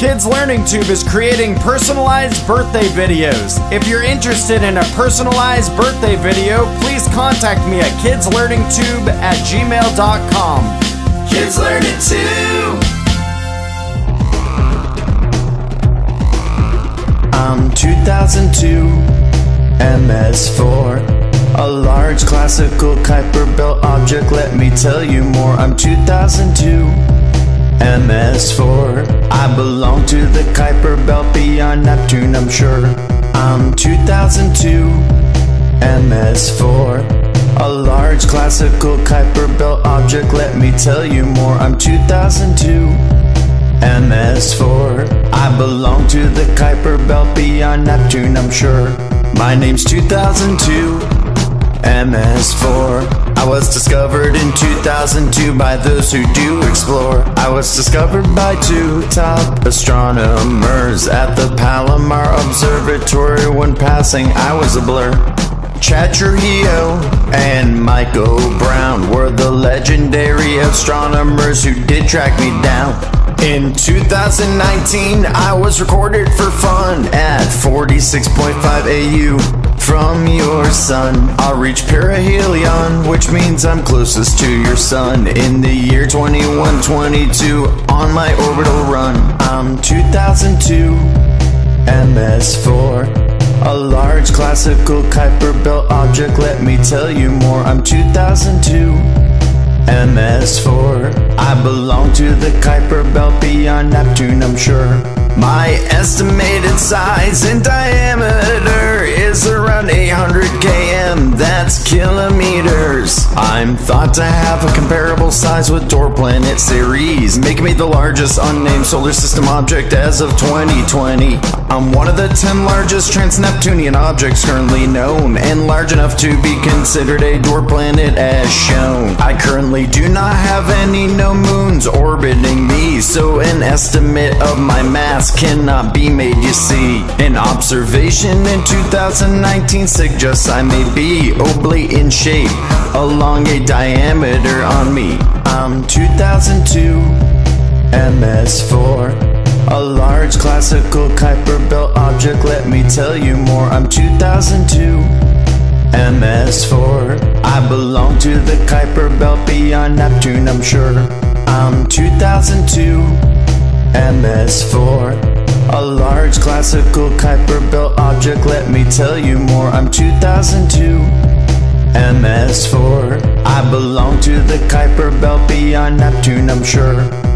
Kids Learning Tube is creating personalized birthday videos. If you're interested in a personalized birthday video, please contact me at kidslearningtube at gmail.com. Kids Learning Tube. I'm 2002 MS4 A large classical Kuiper belt object Let me tell you more I'm 2002 MS4 I belong to the Kuiper belt beyond Neptune I'm sure. I'm 2002 MS4 A large classical Kuiper belt object Let me tell you more. I'm 2002 MS4 I belong to the Kuiper belt beyond Neptune, I'm sure. My name's 2002 MS4 I was discovered in 2002 by those who do explore. I was discovered by two top astronomers at the Palomar Observatory. When passing, I was a blur. Chad Trujillo and Michael Brown were the legendary astronomers who did track me down. In 2019, I was recorded for fun at 46.5 AU from your sun. I'll reach perihelion, which means I'm closest to your sun. In the year 2122, on my orbital run, I'm 2002 MS4. A large classical Kuiper belt object, let me tell you more. I'm 2002 MS4 I belong to the Kuiper belt beyond Neptune, I'm sure. My estimated size and thought to have a comparable size with Dwarf Planet Ceres, making me the largest unnamed solar system object as of 2020. I'm one of the 10 largest trans-Neptunian objects currently known, and large enough to be considered a dwarf planet as shown. I currently do not have any known moons orbiting me, so an estimate of my mass cannot be made, you see. An observation in 2019 suggests I may be oblate in shape, along a diameter on me. I'm 2002 MS4 a large classical Kuiper belt object, let me tell you more. I'm 2002 MS4. I belong to the Kuiper belt beyond Neptune, I'm sure. I'm 2002 MS4. A large classical Kuiper belt object, let me tell you more. I'm 2002 MS4. I belong to the Kuiper belt beyond Neptune, I'm sure.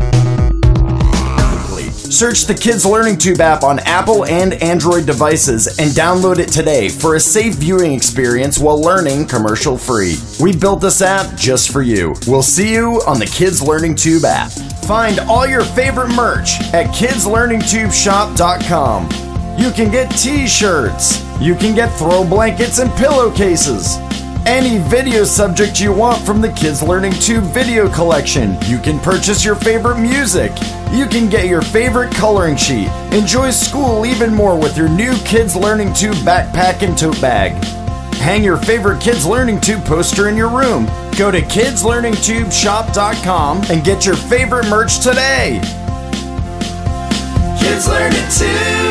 Search the Kids Learning Tube app on Apple and Android devices and download it today for a safe viewing experience while learning commercial free. We built this app just for you. We'll see you on the Kids Learning Tube app. Find all your favorite merch at kidslearningtubeshop.com. You can get t shirts, you can get throw blankets and pillowcases any video subject you want from the Kids Learning Tube video collection. You can purchase your favorite music. You can get your favorite coloring sheet. Enjoy school even more with your new Kids Learning Tube backpack and tote bag. Hang your favorite Kids Learning Tube poster in your room. Go to kidslearningtubeshop.com and get your favorite merch today. Kids Learning Tube.